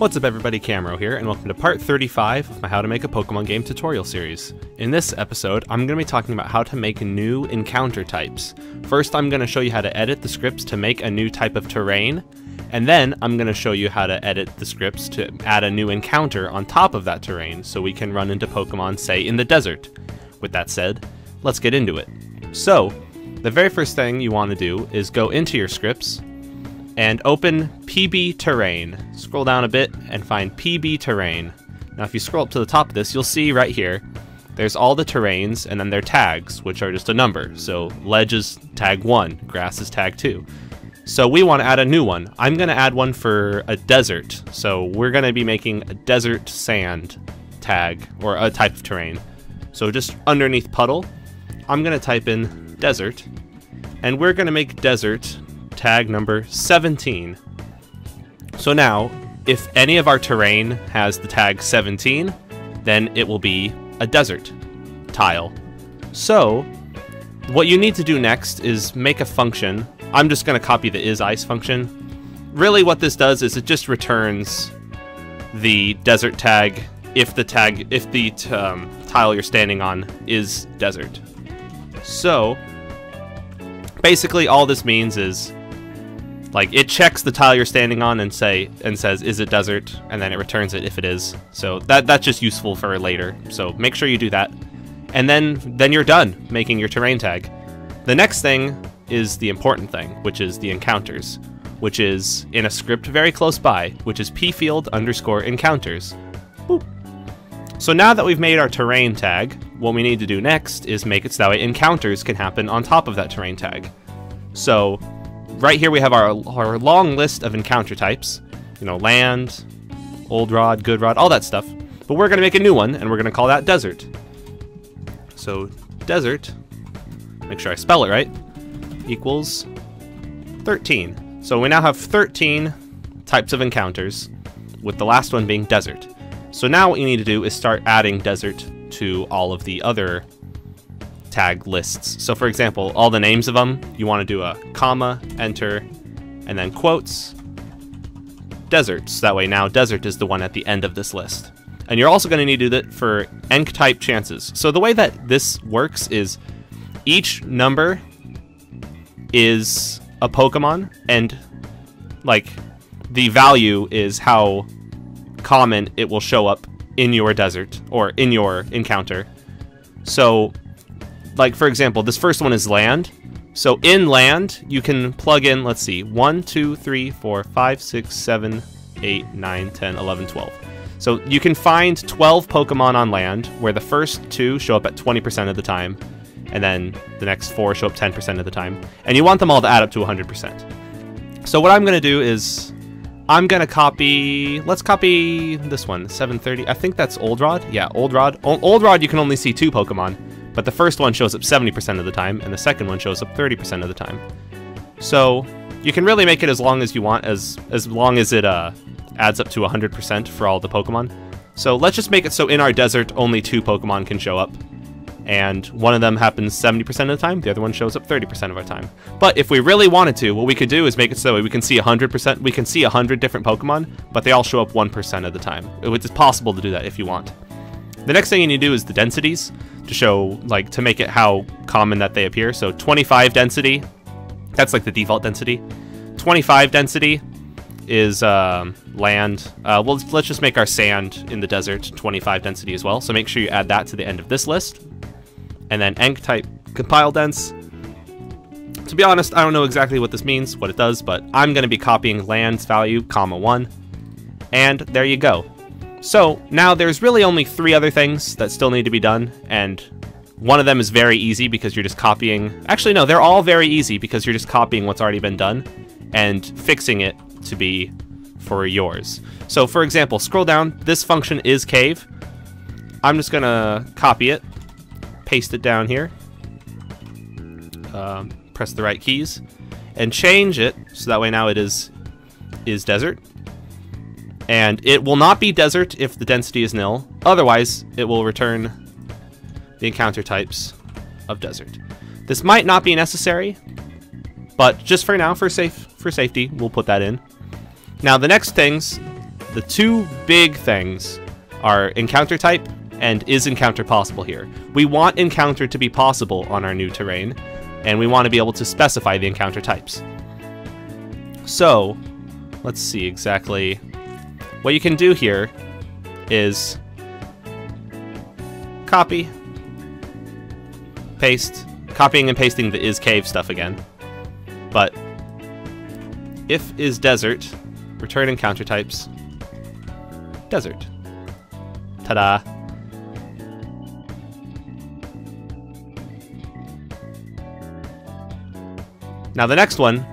What's up everybody, Camero here, and welcome to part 35 of my How to Make a Pokemon Game tutorial series. In this episode, I'm going to be talking about how to make new encounter types. First, I'm going to show you how to edit the scripts to make a new type of terrain, and then I'm going to show you how to edit the scripts to add a new encounter on top of that terrain so we can run into Pokemon, say, in the desert. With that said, let's get into it. So, the very first thing you want to do is go into your scripts, and open PB Terrain. Scroll down a bit and find PB Terrain. Now if you scroll up to the top of this, you'll see right here, there's all the terrains and then their tags, which are just a number. So ledge is tag 1, grass is tag 2. So we want to add a new one. I'm going to add one for a desert. So we're going to be making a desert sand tag, or a type of terrain. So just underneath puddle, I'm going to type in desert, and we're going to make desert tag number 17. So now, if any of our terrain has the tag 17, then it will be a desert tile. So, what you need to do next is make a function. I'm just going to copy the isIce function. Really what this does is it just returns the desert tag if the tag if the um, tile you're standing on is desert. So, basically all this means is like it checks the tile you're standing on and say and says is it desert and then it returns it if it is. So that that's just useful for later. So make sure you do that. And then then you're done making your terrain tag. The next thing is the important thing, which is the encounters, which is in a script very close by, which is pfield underscore encounters. Boop. So now that we've made our terrain tag, what we need to do next is make it so that way encounters can happen on top of that terrain tag. So right here we have our, our long list of encounter types. You know, land, old rod, good rod, all that stuff. But we're going to make a new one, and we're going to call that desert. So desert, make sure I spell it right, equals 13. So we now have 13 types of encounters, with the last one being desert. So now what you need to do is start adding desert to all of the other tag lists. So for example, all the names of them, you want to do a comma, enter, and then quotes, deserts. That way now desert is the one at the end of this list. And you're also going to need to do that for enc type chances. So the way that this works is each number is a Pokemon, and like the value is how common it will show up in your desert or in your encounter. So like for example, this first one is land. So in land, you can plug in, let's see, 1, 2, 3, 4, 5, 6, 7, 8, 9, 10, 11, 12. So you can find 12 Pokemon on land, where the first two show up at 20% of the time, and then the next four show up 10% of the time. And you want them all to add up to 100%. So what I'm going to do is, I'm going to copy, let's copy this one, 730. I think that's Old Rod. Yeah, Old Rod. O Old Rod, you can only see two Pokemon. But the first one shows up 70% of the time, and the second one shows up 30% of the time. So you can really make it as long as you want, as as long as it uh, adds up to 100% for all the Pokemon. So let's just make it so in our desert, only two Pokemon can show up. And one of them happens 70% of the time, the other one shows up 30% of our time. But if we really wanted to, what we could do is make it so we can see 100%, we can see 100 different Pokemon, but they all show up 1% of the time. It's possible to do that if you want. The next thing you need to do is the densities to show, like, to make it how common that they appear. So 25 density, that's like the default density. 25 density is um, land. Uh, well, let's just make our sand in the desert 25 density as well. So make sure you add that to the end of this list. And then enc type compile dense. To be honest, I don't know exactly what this means, what it does, but I'm going to be copying land's value, comma 1. And there you go. So now there's really only three other things that still need to be done, and one of them is very easy because you're just copying. Actually, no, they're all very easy because you're just copying what's already been done and fixing it to be for yours. So for example, scroll down. This function is cave. I'm just gonna copy it, paste it down here, um, press the right keys, and change it so that way now it is is desert and it will not be desert if the density is nil. Otherwise, it will return the encounter types of desert. This might not be necessary, but just for now, for safe for safety, we'll put that in. Now, the next things the two big things are encounter type and is encounter possible here. We want encounter to be possible on our new terrain, and we want to be able to specify the encounter types. So, let's see exactly. What you can do here is copy, paste, copying and pasting the is cave stuff again. But if is desert, return encounter types, desert. Ta-da. Now the next one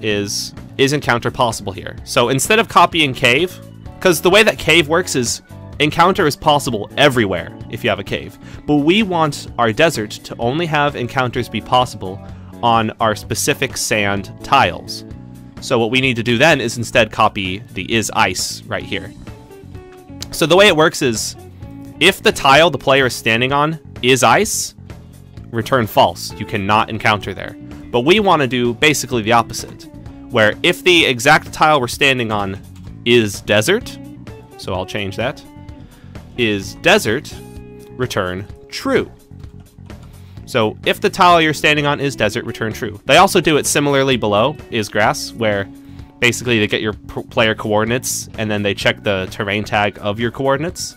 is is encounter possible here. So instead of copying cave, because the way that cave works is encounter is possible everywhere if you have a cave, but we want our desert to only have encounters be possible on our specific sand tiles. So what we need to do then is instead copy the is ice right here. So the way it works is if the tile the player is standing on is ice, return false. You cannot encounter there. But we want to do basically the opposite, where if the exact tile we're standing on is desert, so I'll change that, is desert, return true. So if the tile you're standing on is desert, return true. They also do it similarly below, is grass, where basically they get your player coordinates and then they check the terrain tag of your coordinates.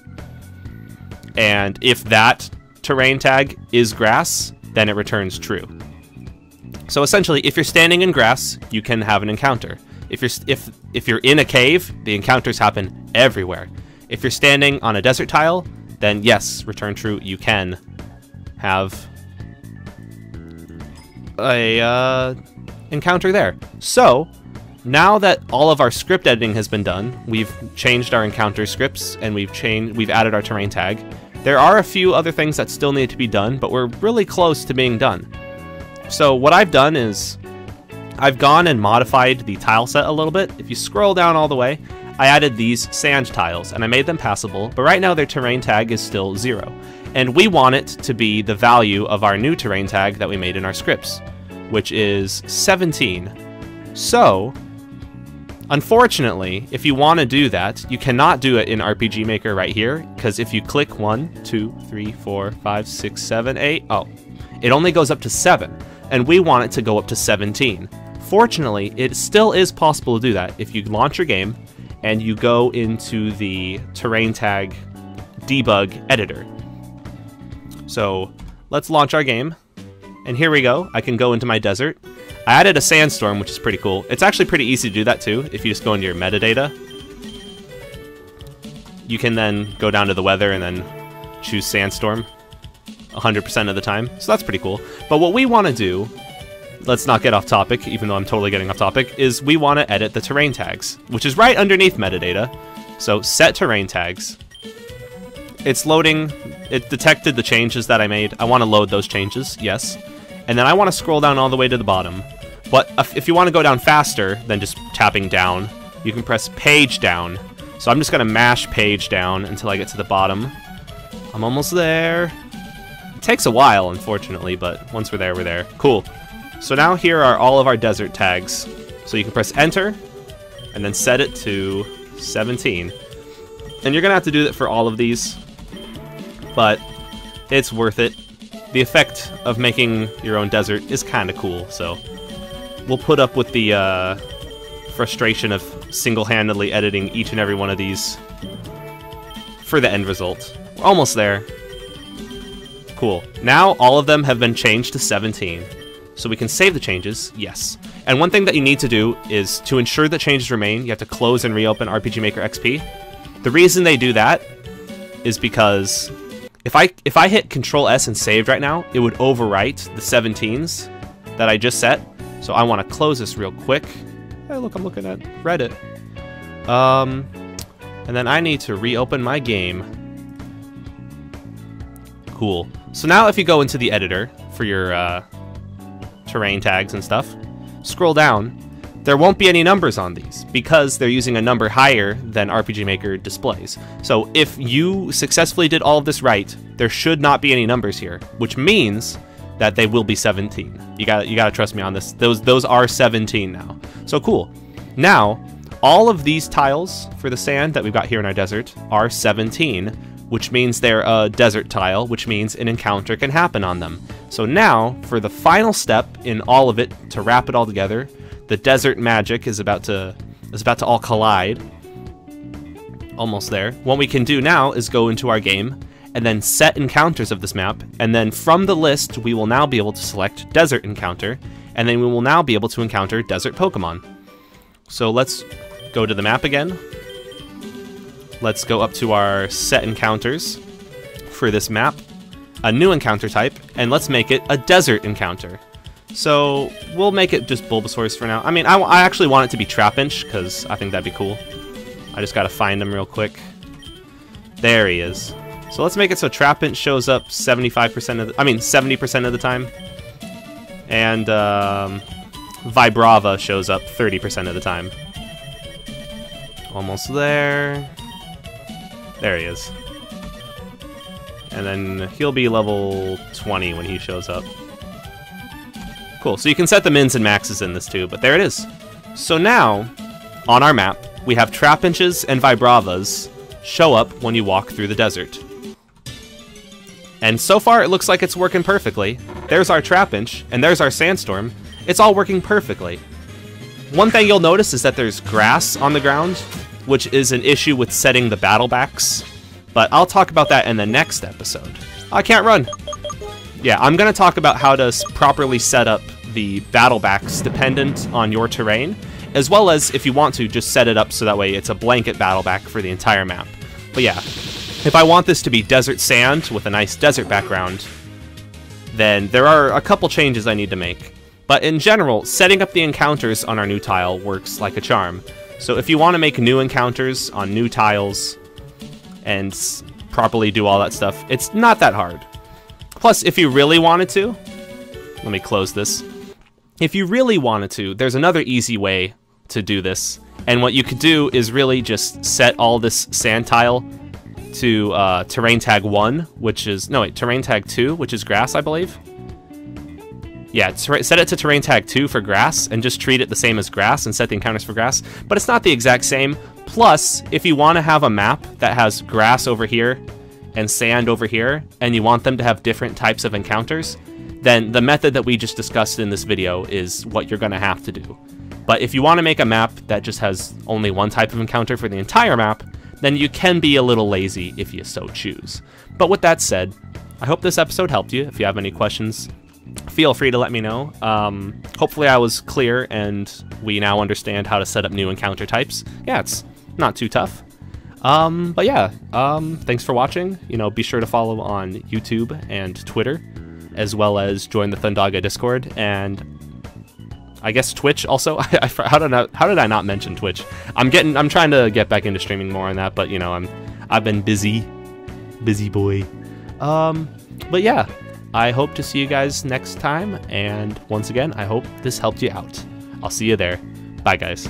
And if that terrain tag is grass, then it returns true. So essentially, if you're standing in grass, you can have an encounter. If you're if if you're in a cave, the encounters happen everywhere. If you're standing on a desert tile, then yes, return true. You can have a uh, encounter there. So now that all of our script editing has been done, we've changed our encounter scripts and we've changed we've added our terrain tag. There are a few other things that still need to be done, but we're really close to being done. So what I've done is I've gone and modified the tile set a little bit. If you scroll down all the way, I added these sand tiles and I made them passable, but right now their terrain tag is still zero. And we want it to be the value of our new terrain tag that we made in our scripts, which is 17. So, unfortunately, if you want to do that, you cannot do it in RPG Maker right here, because if you click 1, 2, 3, 4, 5, 6, 7, 8, oh, it only goes up to 7 and we want it to go up to 17. Fortunately, it still is possible to do that if you launch your game and you go into the terrain tag debug editor. So let's launch our game. And here we go. I can go into my desert. I added a sandstorm, which is pretty cool. It's actually pretty easy to do that too, if you just go into your metadata. You can then go down to the weather and then choose sandstorm. 100% of the time, so that's pretty cool. But what we want to do, let's not get off topic, even though I'm totally getting off topic, is we want to edit the terrain tags, which is right underneath metadata. So set terrain tags. It's loading, it detected the changes that I made. I want to load those changes, yes. And then I want to scroll down all the way to the bottom. But if you want to go down faster than just tapping down, you can press page down. So I'm just going to mash page down until I get to the bottom. I'm almost there. Takes a while, unfortunately, but once we're there, we're there. Cool. So now here are all of our desert tags. So you can press enter, and then set it to 17. And you're to have to do that for all of these, but it's worth it. The effect of making your own desert is kind of cool, so we'll put up with the uh, frustration of single-handedly editing each and every one of these for the end result. We're almost there. Cool. Now all of them have been changed to 17. So we can save the changes, yes. And one thing that you need to do is to ensure that changes remain, you have to close and reopen RPG Maker XP. The reason they do that is because if I if I hit Control S and saved right now, it would overwrite the 17s that I just set. So I want to close this real quick. Hey, look, I'm looking at Reddit. Um, and then I need to reopen my game. Cool. So now if you go into the editor for your uh, terrain tags and stuff, scroll down, there won't be any numbers on these because they're using a number higher than RPG Maker displays. So if you successfully did all of this right, there should not be any numbers here, which means that they will be 17. You got you got to trust me on this. Those those are 17 now. So cool. Now, all of these tiles for the sand that we've got here in our desert are 17, which means they're a desert tile, which means an encounter can happen on them. So now, for the final step in all of it, to wrap it all together, the desert magic is about to is about to all collide. Almost there. What we can do now is go into our game and then set encounters of this map, and then from the list we will now be able to select desert encounter, and then we will now be able to encounter desert Pokemon. So let's go to the map again. Let's go up to our set encounters for this map, a new encounter type, and let's make it a desert encounter. So we'll make it just Bulbasaur's for now. I mean, I, I actually want it to be Trapinch, because I think that'd be cool. I just gotta find him real quick. There he is. So let's make it so Trapinch shows up 75% of the, I mean 70% of the time. And um, Vibrava shows up 30% of the time. Almost there. There he is. And then he'll be level 20 when he shows up. Cool, so you can set the mins and maxes in this too, but there it is. So now, on our map, we have Trapinches and Vibravas show up when you walk through the desert. And so far, it looks like it's working perfectly. There's our Trapinch, and there's our Sandstorm. It's all working perfectly. One thing you'll notice is that there's grass on the ground, which is an issue with setting the battle backs. But I'll talk about that in the next episode. I can't run. Yeah, I'm going to talk about how to properly set up the battle backs dependent on your terrain, as well as if you want to, just set it up so that way it's a blanket battle back for the entire map. But yeah, if I want this to be desert sand with a nice desert background, then there are a couple changes I need to make. But in general, setting up the encounters on our new tile works like a charm. So if you want to make new encounters on new tiles and properly do all that stuff, it's not that hard. Plus, if you really wanted to, let me close this. If you really wanted to, there's another easy way to do this. And what you could do is really just set all this sand tile to uh, terrain tag 1, which is... No, wait, terrain tag 2, which is grass, I believe? Yeah, set it to terrain tag 2 for grass, and just treat it the same as grass and set the encounters for grass. But it's not the exact same. Plus, if you want to have a map that has grass over here and sand over here, and you want them to have different types of encounters, then the method that we just discussed in this video is what you're going to have to do. But if you want to make a map that just has only one type of encounter for the entire map, then you can be a little lazy if you so choose. But with that said, I hope this episode helped you. If you have any questions, feel free to let me know. Um, hopefully I was clear and we now understand how to set up new encounter types. Yeah, it's not too tough. Um, but yeah, um, thanks for watching. You know, be sure to follow on YouTube and Twitter, as well as join the Thundaga Discord and I guess Twitch also. how did I, how did I not mention Twitch? I'm getting I'm trying to get back into streaming more on that, but you know I'm I've been busy, busy boy. Um, but yeah, I hope to see you guys next time, and once again, I hope this helped you out. I'll see you there. Bye, guys.